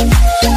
Thank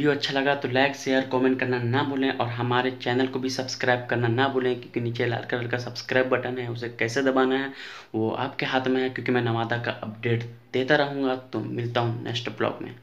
video अच्छा लगा तो लाइक, शेयर, कमेंट करना ना भूलें और हमारे चैनल को भी सब्सक्राइब करना ना भूलें क्योंकि नीचे लाल कलर का सब्सक्राइब बटन है, उसे कैसे दबाना है, वो आपके हाथ में है क्योंकि मैं नवादा का अपडेट देता रहूँगा। तो मिलता हूँ नेक्स्ट ब्लॉग में।